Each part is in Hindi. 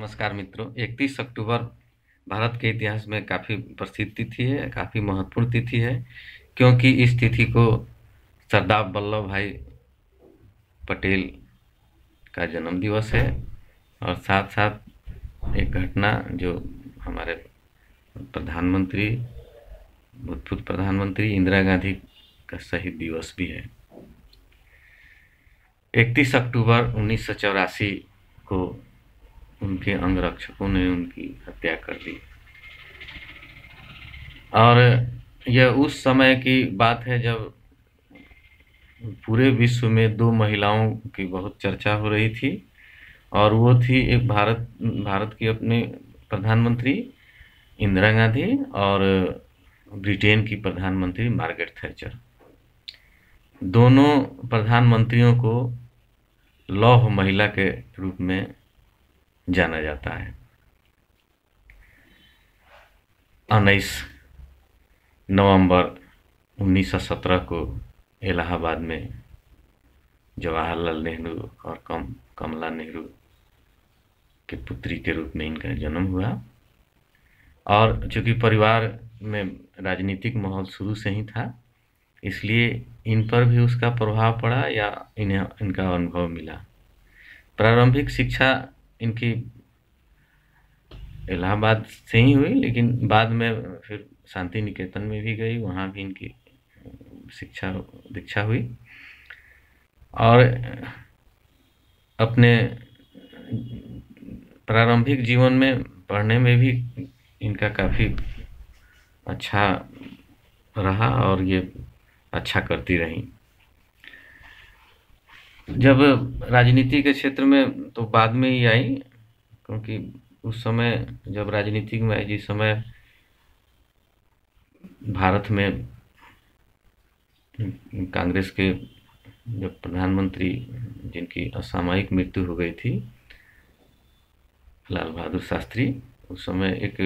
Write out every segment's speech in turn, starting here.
नमस्कार मित्रों 31 अक्टूबर भारत के इतिहास में काफ़ी प्रसिद्ध तिथि है, काफ़ी महत्वपूर्ण तिथि है, क्योंकि इस तिथि को सरदार वल्लभ भाई पटेल का जन्म दिवस है और साथ साथ एक घटना जो हमारे प्रधानमंत्री भूतपूर्व प्रधानमंत्री इंदिरा गांधी का शहीद दिवस भी है। 31 अक्टूबर उन्नीस सौ चौरासी को उनके अंगरक्षकों ने उनकी हत्या कर दी। और यह उस समय की बात है जब पूरे विश्व में दो महिलाओं की बहुत चर्चा हो रही थी और वो थी एक भारत भारत की अपने प्रधानमंत्री इंदिरा गांधी और ब्रिटेन की प्रधानमंत्री मार्गरेट थैचर। दोनों प्रधानमंत्रियों को लौह महिला के रूप में जाना जाता है। उन्नीस नवंबर 1917 को इलाहाबाद में जवाहरलाल नेहरू और कम, कमला नेहरू के पुत्री के रूप में इनका जन्म हुआ। और चूँकि परिवार में राजनीतिक माहौल शुरू से ही था, इसलिए इन पर भी उसका प्रभाव पड़ा या इन्हें, इनका अनुभव मिला। प्रारंभिक शिक्षा इनकी इलाहाबाद से ही हुई, लेकिन बाद में फिर शांति निकेतन में भी गई, वहाँ भी इनकी शिक्षा, दीक्षा हुई। और अपने प्रारंभिक जीवन में पढ़ने में भी इनका काफ़ी अच्छा रहा और ये अच्छा करती रही। जब राजनीति के क्षेत्र में तो बाद में ही आई, क्योंकि उस समय जब राजनीति में आई, जिस समय भारत में कांग्रेस के जो प्रधानमंत्री जिनकी असामयिक मृत्यु हो गई थी, लाल बहादुर शास्त्री, उस समय एक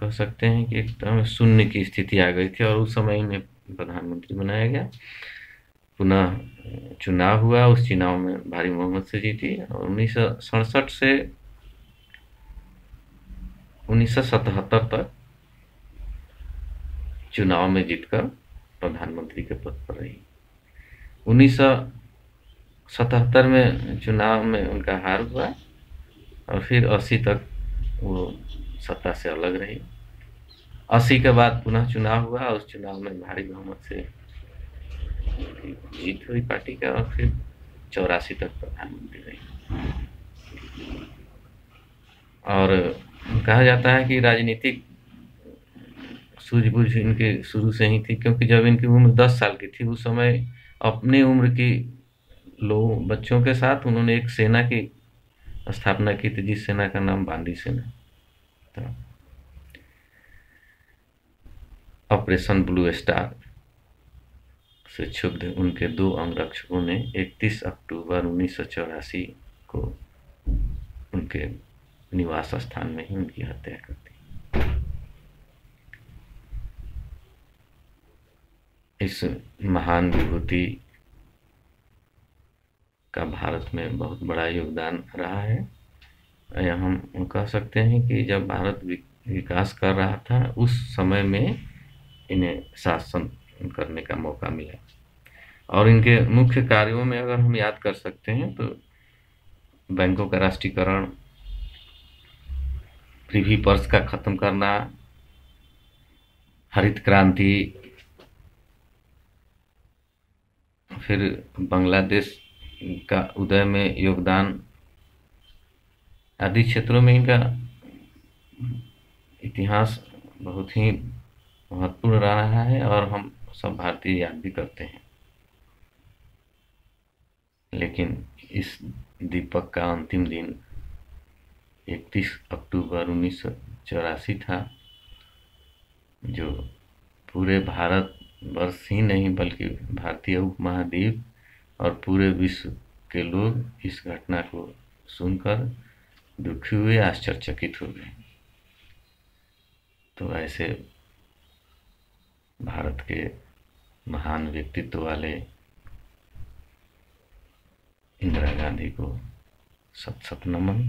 कह सकते हैं कि एकदम शून्य की स्थिति आ गई थी और उस समय इन्हें प्रधानमंत्री बनाया गया। पुनः चुनाव हुआ, उस चुनाव में भारी मोहम्मद से जीती और उन्नीस सौ सड़सठ से उन्नीस सौ सतहत्तर तक चुनाव में जीतकर प्रधानमंत्री के पद पर रही। उन्नीस सौ सतहत्तर में चुनाव में उनका हार हुआ और फिर अस्सी तक वो सत्ता से अलग रही। अस्सी के बाद पुनः चुनाव हुआ, उस चुनाव में भारी बहुमत से जीत हुई पार्टी का और फिर चौरासी तक प्रधानमंत्री रही। और कहा जाता है कि राजनीतिक सूझबूझ इनके शुरू से ही थी, क्योंकि जब इनकी उम्र दस साल की थी, उस समय अपनी उम्र की लोग बच्चों के साथ उन्होंने एक सेना की स्थापना की थी, जिस सेना का नाम बांदी सेना था। Operation Blue Star. से क्षुब्ध उनके दो अंगरक्षकों ने 31 अक्टूबर उन्नीस सौ चौरासी को उनके निवास स्थान में ही उनकी हत्या कर दी। इस महान विभूति का भारत में बहुत बड़ा योगदान रहा है। या हम कह सकते हैं कि जब भारत विकास कर रहा था, उस समय में इन्हें शासन करने का मौका मिला। और इनके मुख्य कार्यों में अगर हम याद कर सकते हैं तो बैंकों का राष्ट्रीयकरण प्रीवी पर्स का ख़त्म करना, हरित क्रांति, फिर बांग्लादेश का उदय में योगदान आदि क्षेत्रों में इनका इतिहास बहुत ही महत्वपूर्ण रहा है और हम सब भारतीय याद भी करते हैं। लेकिन इस दीपक का अंतिम दिन 31 अक्टूबर उन्नीस सौ चौरासी था, जो पूरे भारत वर्ष ही नहीं बल्कि भारतीय उपमहाद्वीप और पूरे विश्व के लोग इस घटना को सुनकर दुखी हुए, आश्चर्यचकित हो गए। तो ऐसे भारत के महान व्यक्तित्व वाले इंदिरा गांधी को सत सत नमन